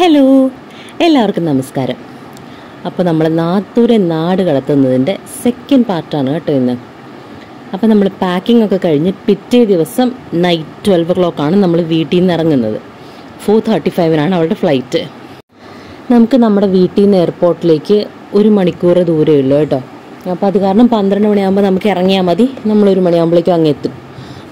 Hello എല്ലാവർക്കും നമസ്കാരം. അപ്പോൾ നമ്മൾ നാത്തൂരെ നാട് കടത്തുന്നതിന്റെ സെക്കൻഡ് പാർട്ടാണ് കേട്ടോ ഇന്ന്. അപ്പോൾ നമ്മൾ പാക്കിംഗ് ഒക്കെ കഴിഞ്ഞ് പിറ്റേ ദിവസം നൈറ്റ് ട്വൽവ് ഒ ക്ലോക്കാണ് നമ്മൾ വീട്ടിൽ നിന്ന് ഇറങ്ങുന്നത്. ഫോർ തേർട്ടി ഫൈവിനാണ് അവളുടെ ഫ്ലൈറ്റ് നമുക്ക് നമ്മുടെ വീട്ടിൽ നിന്ന് എയർപോർട്ടിലേക്ക് ഒരു മണിക്കൂർ ദൂരമേ ഉള്ളൂ കേട്ടോ. അപ്പോൾ അത് കാരണം പന്ത്രണ്ട് മണിയാകുമ്പോൾ നമുക്ക് ഇറങ്ങിയാൽ മതി. നമ്മൾ ഒരു മണിയാകുമ്പോഴേക്കും അങ്ങ് എത്തും.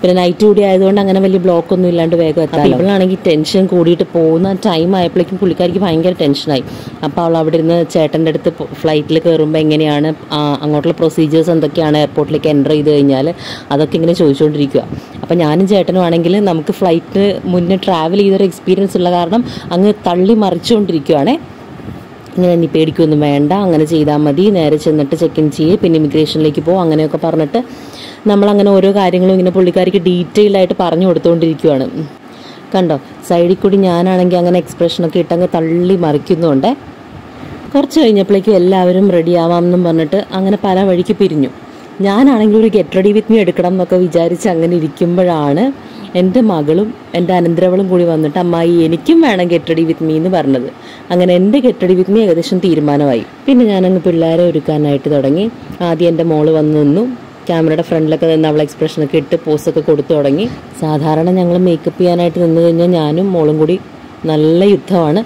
പിന്നെ നൈറ്റ് കൂടി ആയതുകൊണ്ട് അങ്ങനെ വലിയ ബ്ലോക്ക് ഒന്നും ഇല്ലാണ്ട് വേഗം എത്താം ഇവളാണെങ്കിൽ ടെൻഷൻ കൂടിയിട്ട് പോകുന്ന ടൈം ആയപ്പോഴേക്കും പുള്ളിക്കാരിക്ക് ഭയങ്കര ടെൻഷനായി അപ്പോൾ അവൾ അവിടെ ഇരുന്ന് ചേട്ടന്റെ അടുത്ത് ഫ്ലൈറ്റിൽ കയറുമ്പോൾ എങ്ങനെയാണ് അങ്ങോട്ടുള്ള പ്രൊസീജിയേഴ്സ് എന്തൊക്കെയാണ് എയർപോർട്ടിലേക്ക് എന്റർ ചെയ്ത് കഴിഞ്ഞാൽ അതൊക്കെ ഇങ്ങനെ ചോദിച്ചുകൊണ്ടിരിക്കുക അപ്പോൾ ഞാനും ചേട്ടനും ആണെങ്കിൽ നമുക്ക് ഫ്ലൈറ്റ് മുന്നേ ട്രാവൽ ചെയ്തൊരു എക്സ്പീരിയൻസ് ഉള്ള കാരണം അങ്ങ് തള്ളി മറിച്ചുകൊണ്ടിരിക്കുകയാണേ ഇങ്ങനെ ഇനി പേടിക്കൊന്നും വേണ്ട അങ്ങനെ ചെയ്താൽ മതി. നേരെ ചെന്നിട്ട് ചെക്ക് ഇൻ ചെയ്യേ. പിന്നെ ഇമിഗ്രേഷനിലേക്ക് പോകും അങ്ങനെയൊക്കെ പറഞ്ഞിട്ട് നമ്മളങ്ങനെ ഓരോ കാര്യങ്ങളും ഇങ്ങനെ പുള്ളിക്കാരിക്ക് ഡീറ്റെയിൽ ആയിട്ട് പറഞ്ഞു കൊടുത്തുകൊണ്ടിരിക്കുകയാണ്. കണ്ടോ? സൈഡിൽ കൂടി ഞാനാണെങ്കിൽ അങ്ങനെ എക്സ്പ്രഷനൊക്കെ ഇട്ടങ്ങ് തള്ളി മറിക്കുന്നുണ്ട്. കുറച്ച് കഴിഞ്ഞപ്പോഴേക്കും എല്ലാവരും റെഡി ആവാമെന്നും പറഞ്ഞിട്ട് അങ്ങനെ പല വഴിക്ക് പിരിഞ്ഞു. ഞാനാണെങ്കിൽ ഒരു ഗെറ്റ് റെഡി വിത്ത് മീ എടുക്കണം എന്നൊക്കെ വിചാരിച്ച് അങ്ങനെ ഇരിക്കുമ്പോഴാണ് എന്റെ മകളും എന്റെ അനന്തരവളും കൂടി വന്നിട്ട് അമ്മായി എനിക്കും വേണം കെട്ടടി വിത്ത് മീ എന്ന് പറഞ്ഞത്. അങ്ങനെ എന്റെ കെട്ടടി വിത്ത് മീ ഏകദേശം തീരുമാനമായി. പിന്നെ ഞാനങ്ങ് പിള്ളേരെ ഒരുക്കാനായിട്ട് തുടങ്ങി. ആദ്യം എന്റെ മോൾ വന്ന് നിന്നു. ക്യാമറയുടെ ഫ്രണ്ടിലൊക്കെ നിന്ന് അവൾ എക്സ്പ്രഷനൊക്കെ ഇട്ട് പോസൊക്കെ കൊടുത്തു തുടങ്ങി. സാധാരണ ഞങ്ങൾ മേക്കപ്പ് ചെയ്യാനായിട്ട് നിന്ന് കഴിഞ്ഞാൽ ഞാനും മോളും കൂടി നല്ല യുദ്ധമാണ്.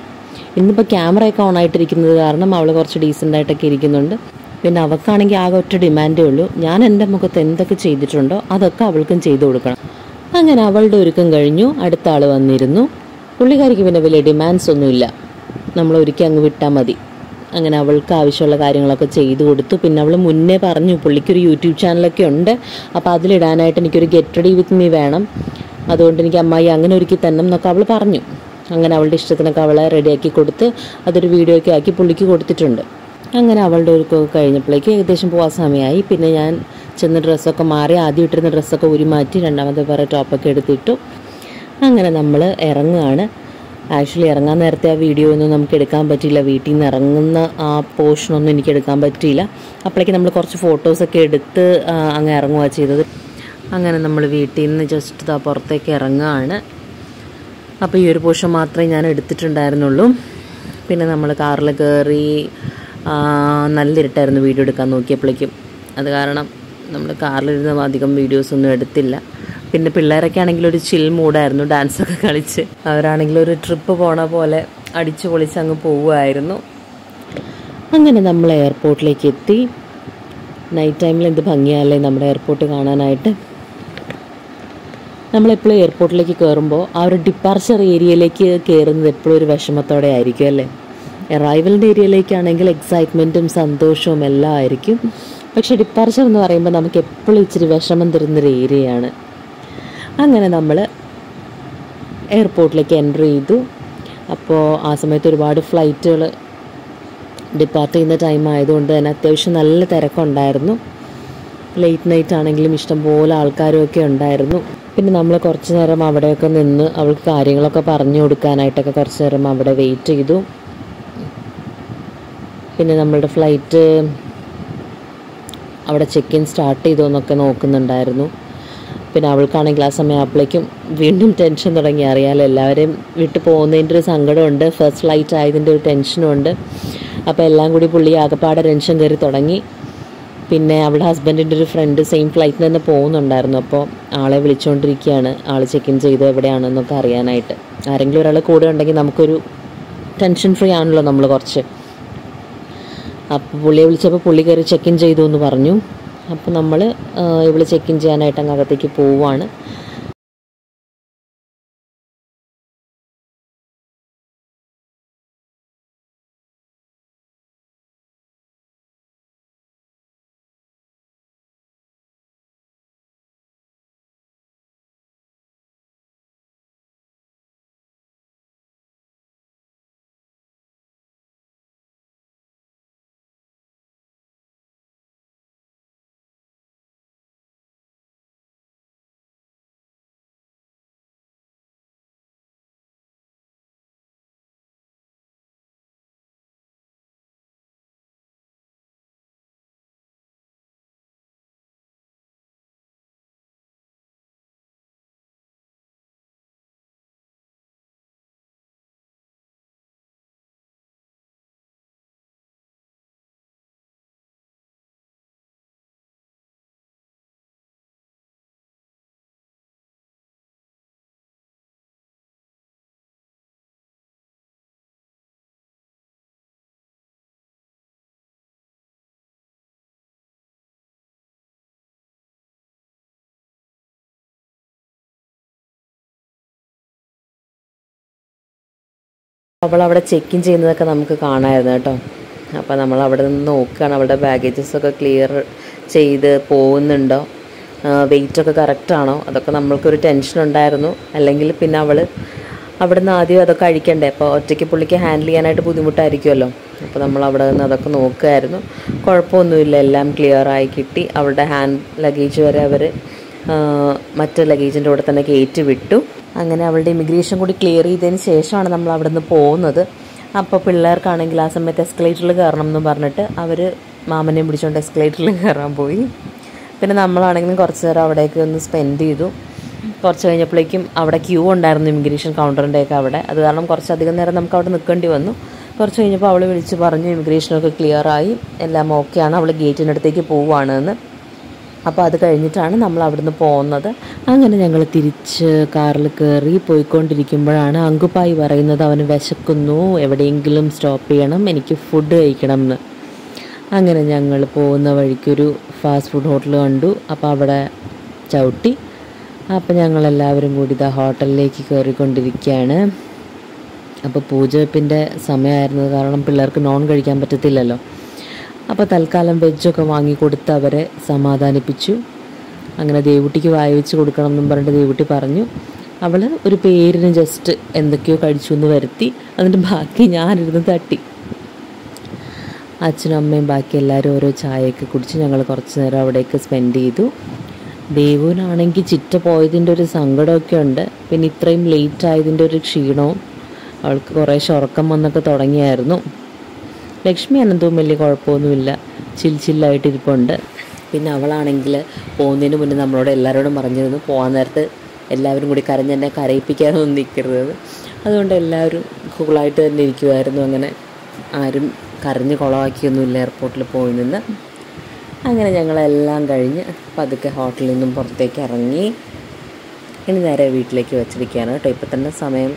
ഇന്നിപ്പോൾ ക്യാമറയൊക്കെ ഓൺ ആയിട്ടിരിക്കുന്നത് കാരണം അവൾ കുറച്ച് ഡീസന്റ് ആയിട്ടൊക്കെ ഇരിക്കുന്നുണ്ട്. പിന്നെ അവൾക്കാണെങ്കിൽ ആകെ ഒറ്റ ഡിമാൻഡേ ഉള്ളൂ. ഞാൻ എന്റെ മുഖത്ത് എന്തൊക്കെ ചെയ്തിട്ടുണ്ടോ അതൊക്കെ അവൾക്കും ചെയ്തു കൊടുക്കണം. അങ്ങനെ അവളുടെ ഒരുക്കം കഴിഞ്ഞു. അടുത്ത ആൾ വന്നിരുന്നു. പുള്ളിക്കാരിക്ക് പിന്നെ വലിയ ഡിമാൻഡ്സ് ഒന്നുമില്ല. നമ്മൾ ഒരുക്കി അങ്ങ് വിട്ടാൽ മതി. അങ്ങനെ അവൾക്ക് ആവശ്യമുള്ള കാര്യങ്ങളൊക്കെ ചെയ്തു കൊടുത്തു. പിന്നെ അവൾ മുന്നേ പറഞ്ഞു പുള്ളിക്കൊരു യൂട്യൂബ് ചാനലൊക്കെ ഉണ്ട്. അപ്പോൾ അതിലിടാനായിട്ട് എനിക്കൊരു ഗെറ്റ് റെഡി വിത്ത് മീ വേണം. അതുകൊണ്ട് എനിക്ക് അമ്മായി അങ്ങനെ ഒരുക്കി തന്നെ എന്നൊക്കെ അവൾ പറഞ്ഞു. അങ്ങനെ അവളുടെ ഇഷ്ടത്തിനൊക്കെ അവളെ റെഡിയാക്കി കൊടുത്ത് അതൊരു വീഡിയോ ഒക്കെ ആക്കി പുള്ളിക്ക് കൊടുത്തിട്ടുണ്ട്. അങ്ങനെ അവളുടെ ഒരുക്കമൊക്കെ കഴിഞ്ഞപ്പോഴേക്ക് ഏകദേശം പോകാൻ സമയമായി. പിന്നെ ഞാൻ ചെന്ന് ഡ്രസ്സൊക്കെ മാറി ആദ്യം ഇട്ടിരുന്ന ഡ്രസ്സൊക്കെ ഉരുമാറ്റി രണ്ടാമത്തെ വേറെ ടോപ്പൊക്കെ എടുത്തിട്ടു. അങ്ങനെ നമ്മൾ ഇറങ്ങുകയാണ്. ആക്ച്വലി ഇറങ്ങാൻ നേരത്തെ ആ വീഡിയോ ഒന്നും നമുക്ക് എടുക്കാൻ പറ്റിയില്ല. വീട്ടിൽ നിന്ന് ഇറങ്ങുന്ന ആ പോർഷനൊന്നും എനിക്ക് എടുക്കാൻ പറ്റിയില്ല. അപ്പോഴേക്കും നമ്മൾ കുറച്ച് ഫോട്ടോസൊക്കെ എടുത്ത് അങ്ങ് ഇറങ്ങുക ചെയ്തത്. അങ്ങനെ നമ്മൾ വീട്ടിൽ നിന്ന് ജസ്റ്റ് പുറത്തേക്ക് ഇറങ്ങുകയാണ്. അപ്പോൾ ഈ ഒരു പോർഷൻ മാത്രമേ ഞാൻ എടുത്തിട്ടുണ്ടായിരുന്നുള്ളൂ. പിന്നെ നമ്മൾ കാറിൽ കയറി നല്ലിരുട്ടായിരുന്നു വീഡിയോ എടുക്കാൻ നോക്കിയപ്പോഴേക്കും. അത് കാരണം നമ്മൾ കാറിലിരുന്ന് അധികം വീഡിയോസ് ഒന്നും എടുത്തില്ല. പിന്നെ പിള്ളേരൊക്കെ ആണെങ്കിൽ ഒരു ചിൽ മൂഡായിരുന്നു ഡാൻസൊക്കെ കളിച്ച്. അവരാണെങ്കിൽ ഒരു ട്രിപ്പ് പോണ പോലെ അടിച്ചു പൊളിച്ച് അങ്ങ് പോവുമായിരുന്നു. അങ്ങനെ നമ്മൾ എയർപോർട്ടിലേക്ക് എത്തി. നൈറ്റ് ടൈമിൽ എന്ത് ഭംഗിയല്ലേ നമ്മുടെ എയർപോർട്ട് കാണാനായിട്ട്. നമ്മളെപ്പോഴും എയർപോർട്ടിലേക്ക് കയറുമ്പോൾ ആ ഒരു ഡിപ്പാർച്ചർ ഏരിയയിലേക്ക് കയറുന്നത് എപ്പോഴും ഒരു വിഷമത്തോടെ ആയിരിക്കും അല്ലേ? അറൈവലിന്റെ ഏരിയയിലേക്കാണെങ്കിൽ എക്സൈറ്റ്മെന്റും സന്തോഷവും എല്ലാം ആയിരിക്കും. പക്ഷെ ഡിപ്പാർച്ചർ എന്ന് പറയുമ്പോൾ നമുക്ക് എപ്പോഴും ഇച്ചിരി വിഷമം തരുന്നൊരു ഏരിയയാണ്. അങ്ങനെ നമ്മൾ എയർപോർട്ടിലേക്ക് എന്റർ ചെയ്തു. അപ്പോൾ ആ സമയത്ത് ഒരുപാട് ഫ്ലൈറ്റുകൾ ഡിപ്പാർട്ട് ചെയ്യുന്ന ടൈം ആയതുകൊണ്ട് തന്നെ അത്യാവശ്യം നല്ല തിരക്കുണ്ടായിരുന്നു. ലേറ്റ് നൈറ്റ് ആണെങ്കിലും ഇഷ്ടംപോലെ ആൾക്കാരും ഒക്കെ ഉണ്ടായിരുന്നു. പിന്നെ നമ്മൾ കുറച്ച് നേരം അവിടെയൊക്കെ നിന്ന് അവൾക്ക് കാര്യങ്ങളൊക്കെ പറഞ്ഞു കൊടുക്കാനായിട്ടൊക്കെ കുറച്ച് നേരം അവിടെ വെയിറ്റ് ചെയ്തു. പിന്നെ നമ്മളുടെ ഫ്ലൈറ്റ് അവിടെ ചെക്ക് ഇൻ സ്റ്റാർട്ട് ചെയ്തോ എന്നൊക്കെ നോക്കുന്നുണ്ടായിരുന്നു. പിന്നെ അവൾക്കാണെങ്കിൽ ആ സമയം അപ്പോഴേക്കും വീണ്ടും ടെൻഷൻ തുടങ്ങി. അറിയാമല്ലോ എല്ലാവരെയും വിട്ടു പോകുന്നതിന്റെ ഒരു സങ്കടമുണ്ട്. ഫസ്റ്റ് ഫ്ലൈറ്റ് ആയതിന്റെ ഒരു ടെൻഷനും ഉണ്ട്. അപ്പോൾ എല്ലാം കൂടി പുള്ളി ആകപ്പാടെ ടെൻഷൻ കയറി തുടങ്ങി. പിന്നെ അവളുടെ ഹസ്ബൻഡിന്റെ ഒരു ഫ്രണ്ട് സെയിം ഫ്ലൈറ്റിൽ തന്നെ പോകുന്നുണ്ടായിരുന്നു. അപ്പോൾ ആളെ വിളിച്ചുകൊണ്ടിരിക്കുകയാണ് ആൾ ചെക്ക് ഇൻ ചെയ്ത് എവിടെയാണെന്നൊക്കെ അറിയാനായിട്ട്. ആരെങ്കിലും ഒരാൾ കൂടെ ഉണ്ടെങ്കിൽ നമുക്കൊരു ടെൻഷൻ ഫ്രീ ആണല്ലോ നമ്മൾ കുറച്ച്. അപ്പോൾ പുള്ളിയെ വിളിച്ചപ്പോൾ പുള്ളി കയറി ചെക്ക് ഇൻ ചെയ്തു എന്ന് പറഞ്ഞു. അപ്പോൾ നമ്മൾ ഇവിടെ ചെക്ക് ഇൻ ചെയ്യാനായിട്ട് അങ്ങ് അകത്തേക്ക് പോവുകയാണ് അവൾ അവിടെ ചെക്ക് ഇൻ ചെയ്യുന്നതൊക്കെ നമുക്ക് കാണാമായിരുന്നു കേട്ടോ. അപ്പോൾ നമ്മൾ അവിടെ നിന്ന് നോക്കുകയാണ് അവളുടെ ബാഗേജസൊക്കെ ക്ലിയർ ചെയ്ത് പോകുന്നുണ്ടോ? വെയിറ്റൊക്കെ കറക്റ്റാണോ അതൊക്കെ നമ്മൾക്കൊരു ടെൻഷൻ ഉണ്ടായിരുന്നു. അല്ലെങ്കിൽ പിന്നെ അവൾ അവിടെ നിന്ന് ആദ്യം അതൊക്കെ അഴിക്കണ്ടേ അപ്പോൾ ഒറ്റയ്ക്ക് പുള്ളിക്ക് ഹാൻഡിൽ ചെയ്യാനായിട്ട് ബുദ്ധിമുട്ടായിരിക്കുമല്ലോ. അപ്പോൾ നമ്മൾ അവിടെ നിന്ന് അതൊക്കെ നോക്കുമായിരുന്നു കുഴപ്പമൊന്നുമില്ല എല്ലാം ക്ലിയർ ആയി കിട്ടി. അവളുടെ ഹാൻഡ് ലഗേജ് വരെ അവർ മറ്റ് ലഗേജിന്റെ കൂടെ തന്നെ കയറ്റി വിട്ടു. അങ്ങനെ അവളുടെ ഇമിഗ്രേഷൻ കൂടി ക്ലിയർ ചെയ്തതിന് ശേഷമാണ് നമ്മൾ അവിടെ നിന്ന് പോകുന്നത്. അപ്പോൾ പിള്ളേർക്കാണെങ്കിൽ ആ സമയത്ത് എസ്കലേറ്ററിൽ കയറണം എന്ന് പറഞ്ഞിട്ട് അവർ മാമനെയും പിടിച്ചുകൊണ്ട് എസ്കലേറ്ററിൽ കയറാൻ പോയി. പിന്നെ നമ്മളാണെങ്കിലും കുറച്ച് നേരം അവിടേക്ക് ഒന്ന് സ്പെൻഡ് ചെയ്തു. കുറച്ച് കഴിഞ്ഞപ്പോഴേക്കും അവിടെ ക്യൂ ഉണ്ടായിരുന്നു ഇമിഗ്രേഷൻ കൗണ്ടറിന്റെയൊക്കെ അവിടെ. അത് കാരണം കുറച്ചധികം നേരം നമുക്ക് അവിടെ നിൽക്കേണ്ടി വന്നു. കുറച്ച് കഴിഞ്ഞപ്പോൾ അവൾ വിളിച്ച് പറഞ്ഞു ഇമിഗ്രേഷനൊക്കെ ക്ലിയർ ആയി. എല്ലാം ഓക്കെയാണ് അവൾ ഗേറ്റിന്റെ അടുത്തേക്ക് പോവുകയാണ് എന്ന്. അപ്പോൾ അത് കഴിഞ്ഞിട്ടാണ് നമ്മൾ അവിടുന്ന് പോകുന്നത് അങ്ങനെ ഞങ്ങൾ തിരിച്ച് കാറിൽ കയറി പോയിക്കൊണ്ടിരിക്കുമ്പോഴാണ് അങ്കുപ്പായി പറയുന്നത് അവന് വിശക്കുന്നു എവിടെയെങ്കിലും സ്റ്റോപ്പ് ചെയ്യണം എനിക്ക് ഫുഡ് കഴിക്കണം എന്ന് അങ്ങനെ ഞങ്ങൾ പോകുന്ന വഴിക്കൊരു ഫാസ്റ്റ് ഫുഡ് ഹോട്ടൽ കണ്ടു. അപ്പോൾ അവിടെ ചവിട്ടി. അപ്പോൾ ഞങ്ങളെല്ലാവരും കൂടി ഇതാ ഹോട്ടലിലേക്ക് കയറിക്കൊണ്ടിരിക്കുകയാണ്. അപ്പോൾ പൂജവെപ്പിന്റെ സമയമായിരുന്നത് കാരണം പിള്ളേർക്ക് നോൺ കഴിക്കാൻ പറ്റത്തില്ലല്ലോ. അപ്പോൾ തൽക്കാലം വെജൊക്കെ വാങ്ങിക്കൊടുത്ത് അവരെ സമാധാനിപ്പിച്ചു. അങ്ങനെ ദേവുട്ടിക്ക് വായിച്ച് കൊടുക്കണം എന്നും പറഞ്ഞിട്ട് ദേവുട്ടി പറഞ്ഞു. അവൾ ഒരു പേരിന് ജസ്റ്റ് എന്തൊക്കെയോ കഴിച്ചു എന്ന് വരുത്തി. എന്നിട്ട് ബാക്കി ഞാനിരുന്ന് തട്ടി. അച്ഛനും അമ്മയും ബാക്കി എല്ലാവരും ഓരോ ചായയൊക്കെ കുടിച്ച് ഞങ്ങൾ കുറച്ച് നേരം അവിടേക്ക് സ്പെൻഡ് ചെയ്തു. ദേവുവിനാണെങ്കിൽ ചിറ്റ പോയതിന്റെ ഒരു സങ്കടമൊക്കെ ഉണ്ട്. പിന്നെ ഇത്രയും ലേറ്റ് ആയതിന്റെ ഒരു ക്ഷീണവും അവൾക്ക് കുറേശ്ശെ ഉറക്കം വന്നൊക്കെ തുടങ്ങിയായിരുന്നു. ലക്ഷ്മി അനന്തവും വലിയ കുഴപ്പമൊന്നുമില്ല. ചിൽ പിന്നെ അവളാണെങ്കിൽ പോകുന്നതിന് മുന്നേ നമ്മളോട് എല്ലാവരോടും പറഞ്ഞിരുന്നു പോകാൻ നേരത്ത് എല്ലാവരും കൂടി കരഞ്ഞ് എന്നെ കരയിപ്പിക്കാനൊന്നും നിൽക്കരുത് അതുകൊണ്ട് എല്ലാവരും കൂളായിട്ട് തന്നെ ഇരിക്കുമായിരുന്നു അങ്ങനെ ആരും കരഞ്ഞ് കുളമാക്കിയൊന്നുമില്ല എയർപോർട്ടിൽ പോയി നിന്ന്. അങ്ങനെ ഞങ്ങളെല്ലാം കഴിഞ്ഞ് പതുക്കെ ഹോട്ടലിൽ നിന്നും പുറത്തേക്ക് ഇറങ്ങി. ഇനി നേരെ വീട്ടിലേക്ക് വെച്ചിരിക്കുകയാണ് കേട്ടോ. ഇപ്പം തന്നെ സമയം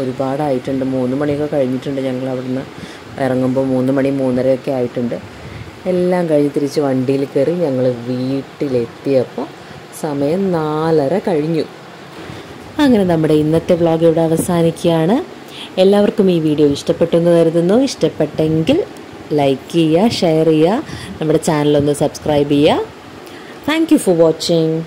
ഒരുപാടായിട്ടുണ്ട്. മൂന്ന് മണിയൊക്കെ കഴിഞ്ഞിട്ടുണ്ട് ഞങ്ങൾ അവിടുന്ന് ഇറങ്ങുമ്പോൾ മൂന്ന് മണി മൂന്നരയൊക്കെ ആയിട്ടുണ്ട്. എല്ലാം കഴിഞ്ഞ് തിരിച്ച് വണ്ടിയിൽ കയറി ഞങ്ങൾ വീട്ടിലെത്തിയപ്പോൾ സമയം നാലര കഴിഞ്ഞു. അങ്ങനെ നമ്മുടെ ഇന്നത്തെ വ്ളോഗ് ഇവിടെ അവസാനിക്കുകയാണ്. എല്ലാവർക്കും ഈ വീഡിയോ ഇഷ്ടപ്പെട്ടു എന്ന് കരുതുന്നു. ഇഷ്ടപ്പെട്ടെങ്കിൽ ലൈക്ക് ചെയ്യുക ഷെയർ ചെയ്യുക നമ്മുടെ ചാനലൊന്ന് സബ്സ്ക്രൈബ് ചെയ്യുക. Thank you for watching